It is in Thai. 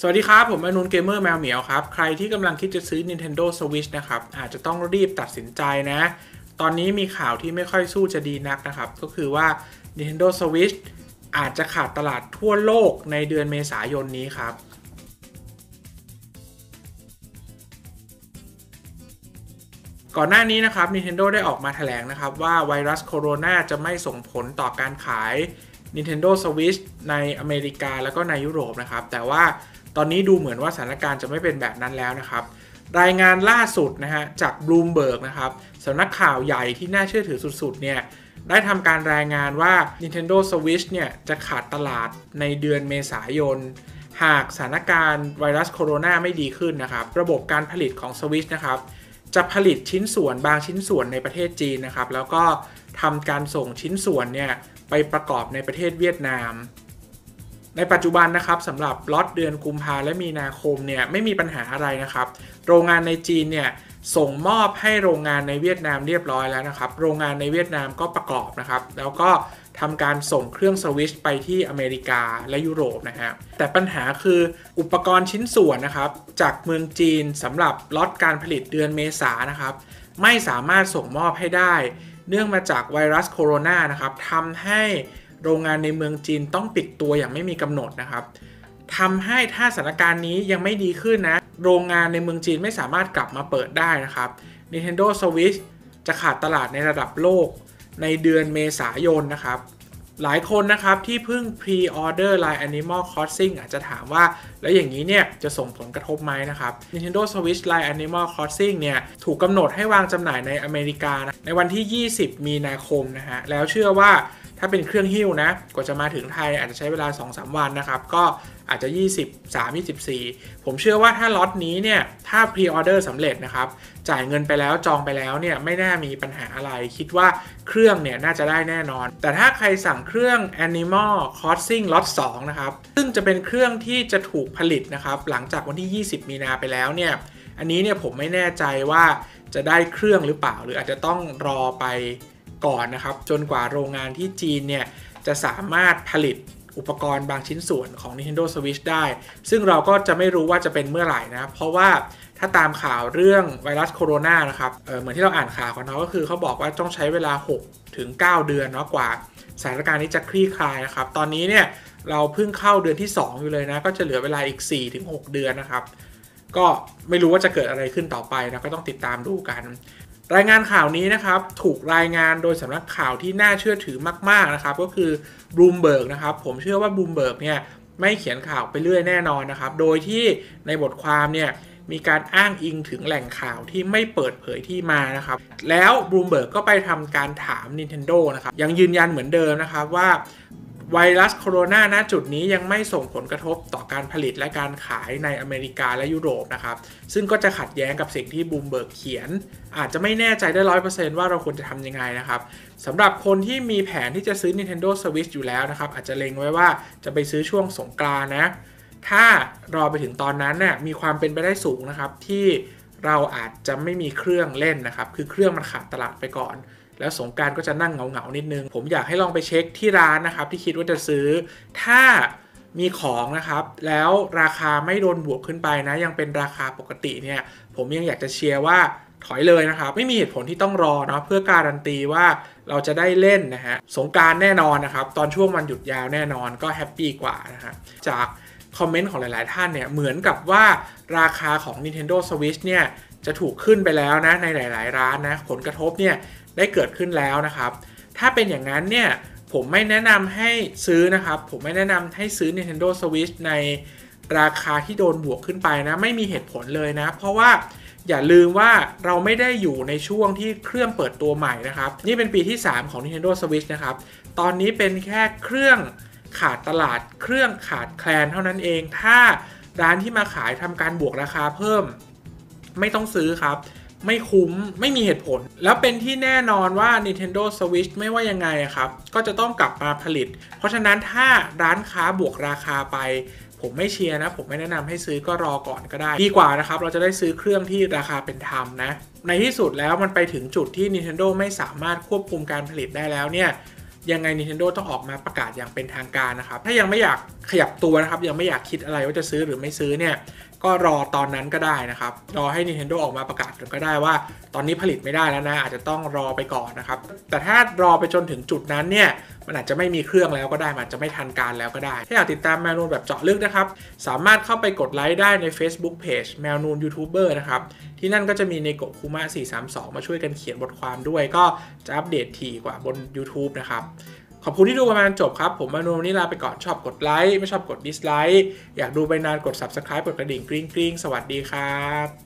สวัสดีครับ ผมอนุนเกมเมอร์แมวเหมียวครับ ใครที่กำลังคิดจะซื้อ Nintendo Switch นะครับ อาจจะต้องรีบตัดสินใจนะ ตอนนี้มีข่าวที่ไม่ค่อยสู้จะดีนักนะครับ ก็คือว่า Nintendo Switch อาจจะขาดตลาดทั่วโลกในเดือนเมษายนนี้ครับก่อนหน้านี้นะครับ Nintendo ได้ออกมาแถลงนะครับว่าไวรัสโคโรนาจะไม่ส่งผลต่อการขาย Nintendo Switch ในอเมริกาแล้วก็ในยุโรปนะครับ แต่ว่า ตอนนี้ดูเหมือนว่าสถานการณ์จะไม่เป็นแบบนั้นแล้วนะครับ รายงานล่าสุดนะฮะจาก Bloomberg นะครับสำนักข่าวใหญ่ที่น่าเชื่อถือสุดๆเนี่ยได้ทำการรายงานว่า Nintendo Switch เนี่ยจะขาดตลาดในเดือนเมษายน หากสถานการณ์ไวรัสโคโรนาไม่ดีขึ้นนะครับ ระบบการผลิตของ Switch นะครับจะผลิตชิ้นส่วนบางชิ้นส่วนในประเทศจีนนะครับ แล้วก็ทำการส่งชิ้นส่วนเนี่ยไปประกอบในประเทศเวียดนาม ในปัจจุบันนะครับสำหรับล็อตเดือนกุมภาและมีนาคมเนี่ยไม่มีปัญหาอะไรนะครับ โรงงานในจีนเนี่ยส่งมอบให้โรงงานในเวียดนามเรียบร้อยแล้วนะครับ โรงงานในเวียดนามก็ประกอบนะครับ แล้วก็ทำการส่งเครื่องสวิชไปที่อเมริกาและยุโรปนะฮะแต่ปัญหาคืออุปกรณ์ชิ้นส่วนนะครับ จากเมืองจีนสำหรับล็อตการผลิตเดือนเมษานะครับ ไม่สามารถส่งมอบให้ได้ เนื่องมาจากไวรัสโคโรนานะครับทำให้ โรงงานในเมืองจีนต้องปิดตัวอย่างไม่มีกำหนดนะครับทำให้ถ้าสถานการณ์นี้ยังไม่ดีขึ้นนะ โรงงานในเมืองจีนไม่สามารถกลับมาเปิดได้นะครับ Nintendo Switch จะขาดตลาดในระดับโลกในเดือนเมษายนนะครับ หลายคนนะครับที่เพิ่ง pre-order Line Animal Crossing อาจจะถามว่า แล้วอย่างนี้เนี่ยจะส่งผลกระทบไหมนะครับ Nintendo Switch Line Animal Crossing เนี่ยถูกกำหนดให้วางจำหน่ายในอเมริกานะในวันที่ 20 มีนาคมนะฮะ แล้วเชื่อว่า ถ้าเป็นเครื่องหิ้วนะกว่าจะมาถึงไทยอาจจะใช้เวลา 2-3 วันนะครับ ก็อาจจะ 23 24 ผมเชื่อว่าถ้าล็อตนี้เนี่ย ถ้าพรีออเดอร์สำเร็จนะครับ จ่ายเงินไปแล้วจองไปแล้วเนี่ย ไม่น่ามีปัญหาอะไร คิดว่าเครื่องเนี่ย น่าจะได้แน่นอน แต่ถ้าใครสั่งเครื่อง Animal Crossing ล็อต2นะครับ ซึ่งจะเป็นเครื่องที่จะถูกผลิตนะครับ หลังจากวันที่ 20 มีนาไปแล้วเนี่ย อันนี้เนี่ยผมไม่แน่ใจว่าจะได้เครื่องหรือเปล่า หรืออาจจะต้องรอไป ก่อนนะครับ จนกว่าโรงงานที่จีนเนี่ยจะสามารถผลิตอุปกรณ์บางชิ้นส่วนของ Nintendo Switch ได้ ซึ่งเราก็จะไม่รู้ว่าจะเป็นเมื่อไหร่นะ เพราะว่าถ้าตามข่าวเรื่องไวรัสโคโรนานะครับเเหมือนที่เราอ่านข่าวกันเนาะก็คือเขาบอกว่าต้องใช้เวลา 6 ถึง 9 เดือนเนาะกว่าสถานการณ์นี้จะคลี่คลายนะครับ ตอนนี้เนี่ยเราเพิ่งเข้าเดือนที่ 2 อยู่เลยนะ ก็จะเหลือเวลาอีก 4-6 เดือนนะครับ ก็ไม่รู้ว่าจะเกิดอะไรขึ้นต่อไปนะ ก็ต้องติดตามดูกัน รายงานข่าวนี้นะครับถูกรายงานโดยสำนักข่าวที่น่าเชื่อถือมาก ๆนะครับ ก็คือบลูมเบิร์กนะครับ ผมเชื่อว่าบลูมเบิร์กเนี่ยไม่เขียนข่าวไปเรื่อยแน่นอนนะครับ โดยที่ในบทความเนี่ยมีการอ้างอิงถึงแหล่งข่าวที่ไม่เปิดเผยที่มานะครับ แล้วบลูมเบิร์กก็ไปทำการถาม Nintendo นะครับ ยังยืนยันเหมือนเดิมนะครับว่า ไวรัสโคโรนาณจุดนี้ยังไม่ส่งผลกระทบต่อการผลิตและการขายในอเมริกาและยุโรปนะครับ ซึ่งก็จะขัดแย้งกับสิ่งที่บูมเบิร์กเขียน อาจจะไม่แน่ใจได้ร้อยเปอร์เซ็นต์ว่าเราควรจะทำยังไงนะครับสำหรับคนที่มีแผนที่จะซื้อ Nintendo Switch อยู่แล้วนะครับ อาจจะเล็งไว้ว่าจะไปซื้อช่วงสงกรานต์นะ ถ้ารอไปถึงตอนนั้นเนี่ยมีความเป็นไปได้สูงนะครับที่เราอาจจะไม่มีเครื่องเล่นนะครับ คือเครื่องมันขาดตลาดไปก่อน แล้วสงการก็จะนั่งเหงาๆนิดนึง ผมอยากให้ลองไปเช็คที่ร้านนะครับ ที่คิดว่าจะซื้อ ถ้ามีของนะครับ แล้วราคาไม่โดนบวกขึ้นไปนะ ยังเป็นราคาปกติเนี่ย ผมยังอยากจะเชียร์ว่าถอยเลยนะครับ ไม่มีเหตุผลที่ต้องรอเนาะเพื่อการันตีว่าเราจะได้เล่นนะฮะสงการแน่นอนนะครับ ตอนช่วงวันหยุดยาวแน่นอนก็แฮปปี้กว่านะฮะจาก คอมเมนต์ของหลาย ๆ ท่านเนี่ยเหมือนกับว่าราคาของ Nintendo Switch เนี่ยจะถูกขึ้นไปแล้วนะในหลาย ๆ ร้านนะผลกระทบเนี่ยได้เกิดขึ้นแล้วนะครับ ถ้าเป็นอย่างนั้นเนี่ยผมไม่แนะนำให้ซื้อนะครับ ผมไม่แนะนำให้ซื้อ Nintendo Switch ในราคาที่โดนบวกขึ้นไปนะ ไม่มีเหตุผลเลยนะ เพราะว่าอย่าลืมว่าเราไม่ได้อยู่ในช่วงที่เครื่องเปิดตัวใหม่นะครับ นี่เป็นปีที่ 3 ของ Nintendo Switch นะครับ ตอนนี้เป็นแค่เครื่อง ขาดตลาดเครื่องขาดแคลนเท่านั้นเอง ถ้าร้านที่มาขายทำการบวกราคาเพิ่ม ไม่ต้องซื้อครับ ไม่คุ้มไม่มีเหตุผล แล้วเป็นที่แน่นอนว่า Nintendo Switch ไม่ว่ายังไงครับ ก็จะต้องกลับมาผลิต เพราะฉะนั้นถ้าร้านค้าบวกราคาไปผมไม่เชียร์นะ ผมไม่แนะนำให้ซื้อก็รอก่อนก็ได้ ดีกว่านะครับ เราจะได้ซื้อเครื่องที่ราคาเป็นธรรมนะ ในที่สุดแล้วมันไปถึงจุดที่ Nintendo ไม่สามารถควบคุมการผลิตได้แล้วเนี่ย ยังไง Nintendo ต้องออกมาประกาศอย่างเป็นทางการนะครับ ถ้ายังไม่อยากขยับตัวนะครับ ยังไม่อยากคิดอะไรว่าจะซื้อหรือไม่ซื้อเนี่ยก็รอตอนนั้นก็ได้นะครับ รอให้ Nintendo ออกมาประกาศก็ได้ว่า ตอนนี้ผลิตไม่ได้แล้วนะ อาจจะต้องรอไปก่อนนะครับ แต่ถ้ารอไปจนถึงจุดนั้นเนี่ย มันอาจจะไม่มีเครื่องแล้วก็ได้ มันอาจจะไม่ทันการแล้วก็ได้ ถ้าอยากติดตามแมวนูนแบบเจาะลึกนะครับ สามารถเข้าไปกดไลค์ได้ใน Facebook Page แมวนูนยูทูบเบอร์นะครับ ที่นั่นก็จะมีในโกคุมะ432 มาช่วยกันเขียนบทความด้วย ก็จะอัปเดตถี่กว่าบน YouTube นะครับ ขอบคุณที่ดูประมาณจบครับ ผมมานูนวันนี้ลาไปก่อนชอบกดไลค์ไม่ชอบกดดิสไลค์อยากดูไปนานกด Subscribe กดกระดิ่งกริ๊งกริ๊งสวัสดีครับ